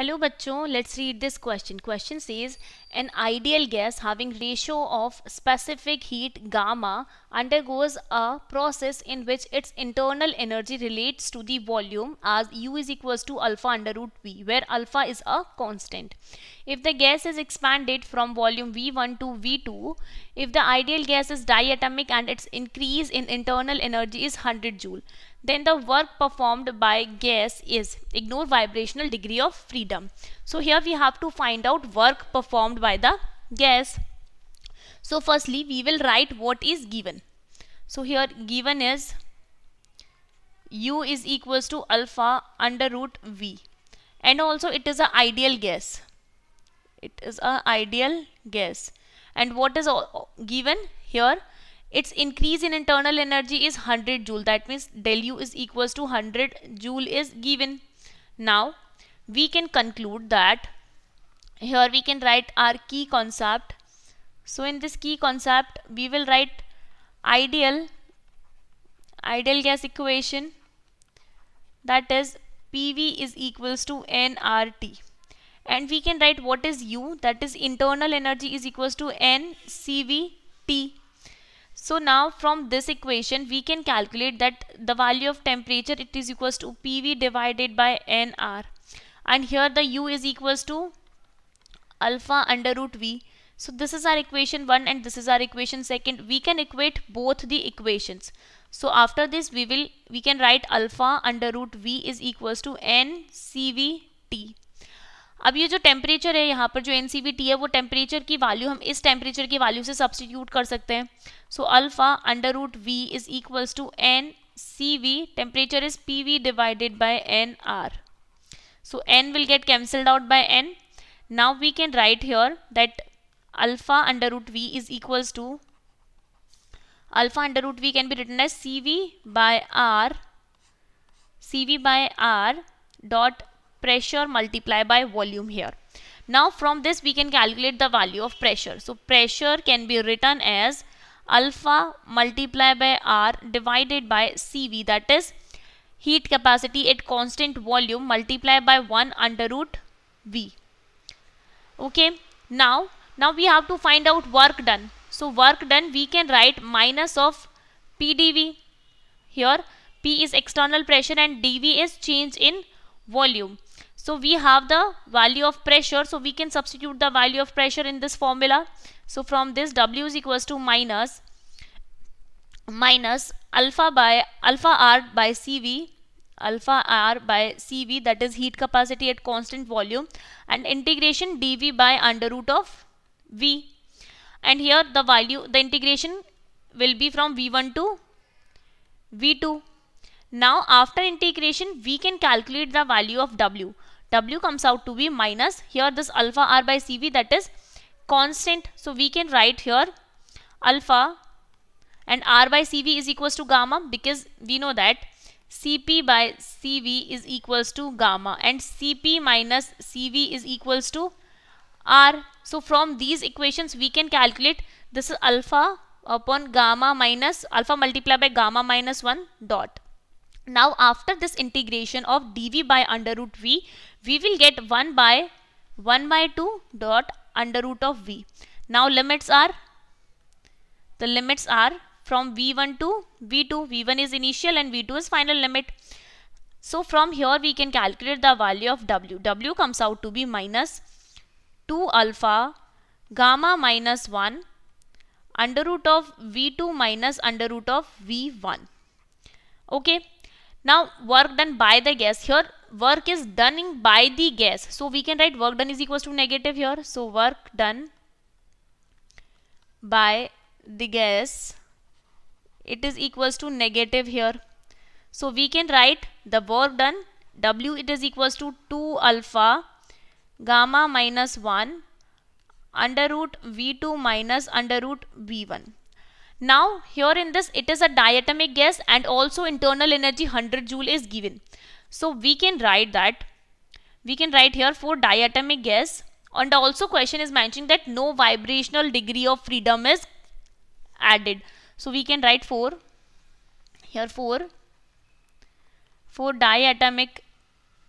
Hello bachcho, let's read this question. Question says an ideal gas having ratio of specific heat gamma undergoes a process in which its internal energy relates to the volume as U is equals to alpha under root V where alpha is a constant. If the gas is expanded from volume V1 to V2, if the ideal gas is diatomic and its increase in internal energy is 100 joule, then the work performed by gas is ignore vibrational degree of freedom. So here we have to find out work performed by the gas so firstly we will write what is given. So here given is u is equals to alpha under root v. And also it is a ideal gas it is a ideal gas and what is given here its increase in internal energy is 100 joule. That means del u is equals to 100 joule is given. Now we can conclude that here we can write our key concept. So in this key concept we will write ideal ideal gas equation. That is PV is equals to nRT and we can write what is U? That is internal energy is equals to NCVT so now from this equation we can calculate that the value of temperature it is equals to PV divided by NR and here the U is equals to alpha under root V. So this is our equation 1 and this is our equation second. We can equate both the equations. So after this we will we can write alpha under root V is equals to N CVT. अब ये जो temperature है यहाँ पर, जो N है, वो temperature की वैल्यू हम इस टेम्परेचर की वैल्यू से सब्सटीट्यूट कर सकते हैं। So alpha under root V is equals to N C V temperature is P V divided by N R so N will get cancelled out by N now we can write here that alpha under root V is equals to alpha under root V can be return as C V by R C V by R dot pressure multiply by volume here. Now from this we can calculate the value of pressure. So pressure can be written as alpha multiply by R divided by CV that is heat capacity at constant volume multiply by 1 under root V. Okay. Now, now we have to find out work done. So work done we can write minus of PdV. Here P is external pressure and dV is change in volume. So we have the value of pressure. So we can substitute the value of pressure in this formula. So from this W is equals to minus minus alpha by alpha R by CV alpha R by CV that is heat capacity at constant volume and integration dV by under root of V and here the value the integration will be from V1 to V2 now after integration we can calculate the value of W. W comes out to be minus here this alpha R by CV that is constant. So we can write here alpha and R by CV is equals to gamma because we know that Cp by Cv is equals to gamma and Cp minus Cv is equals to R. So from these equations we can calculate this is alpha upon gamma minus alpha multiplied by gamma minus 1 dot. Now after this integration of dv by under root v, we will get 1 by 1 by 2 dot under root of v. Now limits are, the limits are from v1 to v2. v1 is initial and v2 is final limit. So from here we can calculate the value of w. w comes out to be minus 2 alpha gamma minus 1 under root of v2 minus under root of v1. Okay. Now work done by the gas here work is done by the gas. So we can write work done is equals to negative here. So work done by the gas it is equals to negative here. So we can write the work done W it is equals to 2 alpha gamma minus 1 under root V2 minus under root V1. Now here in this it is a diatomic gas and also internal energy 100 joule is given. So we can write that we can write here for diatomic gas and also question is mentioning that no vibrational degree of freedom is added. So we can write for here for for diatomic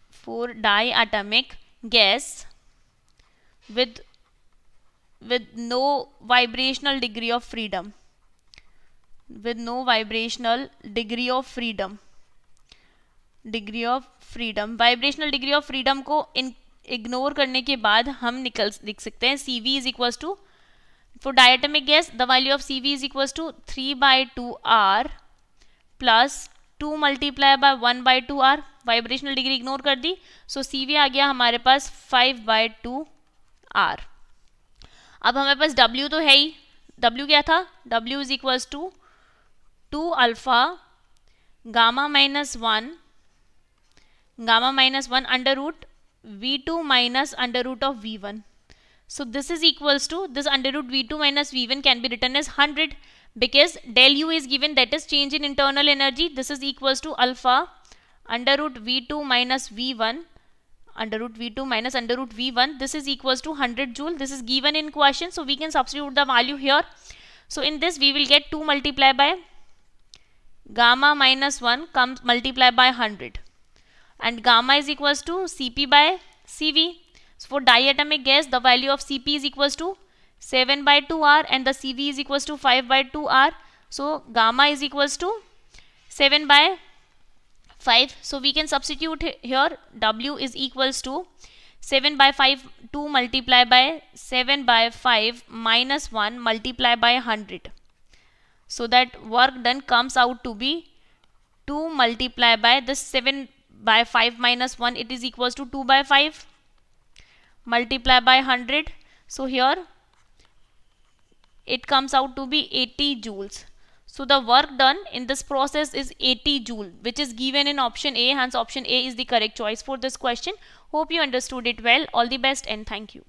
for diatomic gas with with no vibrational degree of freedom with no vibrational degree of freedom. Degree of freedom. Vibrational degree of freedom को ignore करने के बाद हम निकल, लिख सकते हैं C V is equals to for diatomic gas the value of C V is equals to three by two R plus two multiply by one by two R vibrational degree ignore कर दी. So C V आ गया हमारे पास five by two R अब हमारे पास W तो है ही. डब्ल्यू क्या था? W is equals to 2 alpha gamma minus 1 gamma minus 1 under root v2 minus under root of v1. So this is equals to this under root v2 minus v1 can be written as 100 because del u is given that is change in internal energy. This is equals to alpha under root v2 minus v1 under root v2 minus under root v1 this is equals to 100 joule this is given in question so we can substitute the value here so in this we will get 2 multiplied by gamma minus 1 comes multiplied by 100 and gamma is equals to Cp by Cv. So for diatomic gas the value of Cp is equals to 7 by 2R and the Cv is equals to 5 by 2R. So gamma is equals to 7 by 5. So we can substitute here W is equals to 7 by 5 2 multiply by 7 by 5 minus 1 multiply by 100. So that work done comes out to be 2 multiply by this 7 by 5 minus 1 it is equals to 2 by 5 multiply by 100 so here it comes out to be 80 joules. So the work done in this process is 80 joule which is given in option A hence option A is the correct choice for this question. Hope you understood it well. All the best and thank you